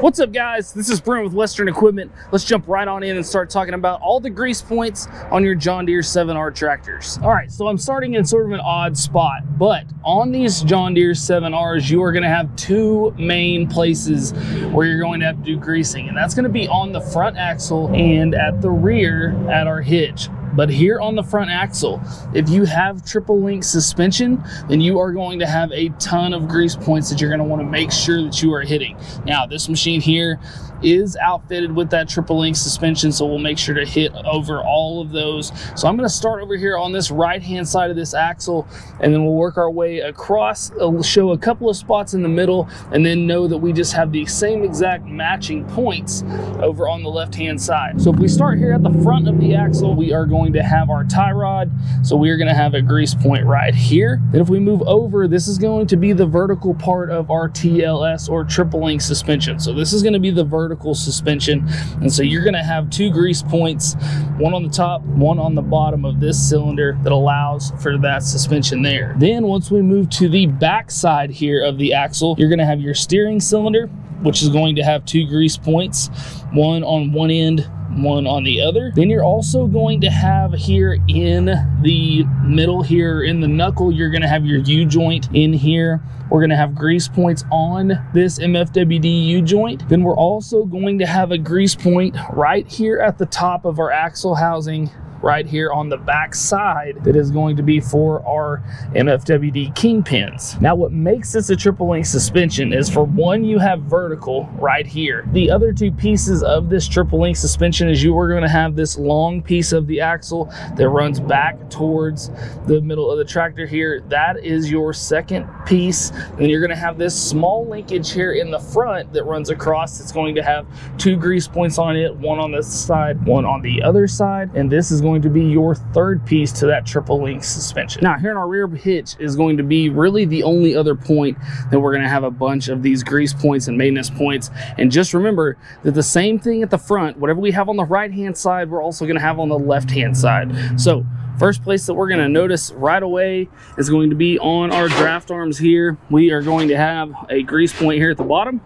What's up guys? This is Brent with Western Equipment. Let's jump right on in and start talking about all the grease points on your John Deere 7R tractors. All right, so I'm starting in sort of an odd spot, but on these John Deere 7Rs, you are gonna have two main places where you're going to have to do greasing, and that's gonna be on the front axle and at the rear at our hitch. But here on the front axle, if you have triple link suspension, then you are going to have a ton of grease points that you're going to want to make sure that you are hitting. Now, this machine here is outfitted with that triple link suspension, so we'll make sure to hit over all of those. So I'm going to start over here on this right hand side of this axle, and then we'll work our way across, uh, I'll show a couple of spots in the middle, and then know that we just have the same exact matching points over on the left hand side. So if we start here at the front of the axle, we are going to have our tie rod. So we are going to have a grease point right here. Then if we move over, this is going to be the vertical part of our TLS or triple link suspension. So this is going to be the vertical suspension. And so you're gonna have two grease points, one on the top, one on the bottom of this cylinder that allows for that suspension there. Then once we move to the back side here of the axle, you're gonna have your steering cylinder, which is going to have two grease points, one on one end, one on the other. Then you're also going to have here in the middle here in the knuckle, you're gonna have your U-joint in here. We're gonna have grease points on this MFWD U-joint. Then we're also going to have a grease point right here at the top of our axle housing right here on the back side that is going to be for our MFWD kingpins. Now what makes this a triple link suspension is for one you have vertical right here. The other two pieces of this triple link suspension is you are going to have this long piece of the axle that runs back towards the middle of the tractor here. That is your second piece. And you're going to have this small linkage here in the front that runs across. It's going to have two grease points on it, one on this side, one on the other side. And this is going to be your third piece to that triple link suspension. Now here in our rear hitch is going to be really the only other point that we're going to have a bunch of these grease points and maintenance points. And just remember that the same thing at the front, whatever we have on the right hand side, we're also going to have on the left hand side. So First place that we're going to notice right away is going to be on our draft arms here. We are going to have a grease point here at the bottom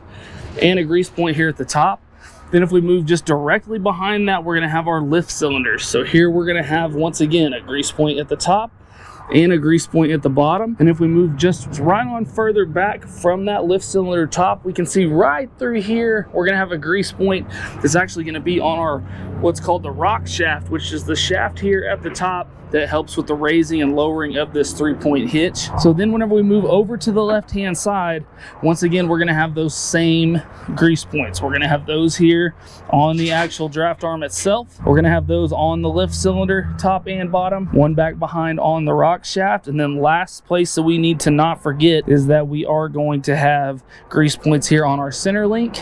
and a grease point here at the top. Then if we move just directly behind that, we're gonna have our lift cylinders. So here we're gonna have, once again, a grease point at the top and a grease point at the bottom. And if we move just right on further back from that lift cylinder top, we can see right through here, we're gonna have a grease point that's actually gonna be on our, what's called the rock shaft, which is the shaft here at the top that helps with the raising and lowering of this three-point hitch. So then whenever we move over to the left-hand side, once again, we're gonna have those same grease points. We're gonna have those here on the actual draft arm itself. We're gonna have those on the lift cylinder, top and bottom, one back behind on the rock shaft. And then last place that we need to not forget is that we are going to have grease points here on our center link,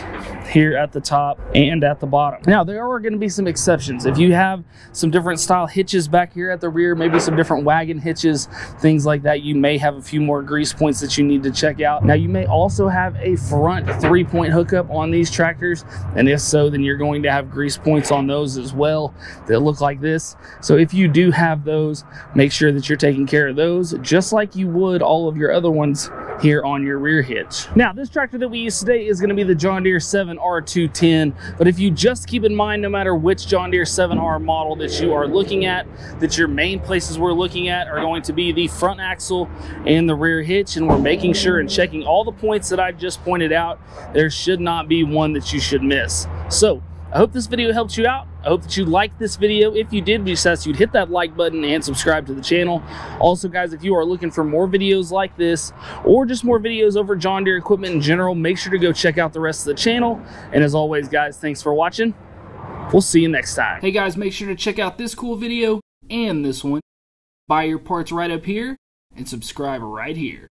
here at the top and at the bottom. Now, there are gonna be some exceptions. If you have some different style hitches back here at the rear rear, maybe some different wagon hitches, things like that. You may have a few more grease points that you need to check out. Now you may also have a front three point hookup on these tractors. And if so, then you're going to have grease points on those as well that look like this. So if you do have those, make sure that you're taking care of those just like you would all of your other ones here on your rear hitch. Now, this tractor that we use today is gonna be the John Deere 7R210, but if you just keep in mind, no matter which John Deere 7R model that you are looking at, that your main places we're looking at are going to be the front axle and the rear hitch, and we're making sure and checking all the points that I just pointed out. There should not be one that you should miss. So, I hope this video helped you out. I hope that you liked this video. If you did, we just ask you to hit that like button and subscribe to the channel. Also, guys, if you are looking for more videos like this or just more videos over John Deere equipment in general, make sure to go check out the rest of the channel. And as always, guys, thanks for watching. We'll see you next time. Hey, guys, make sure to check out this cool video and this one. Buy your parts right up here and subscribe right here.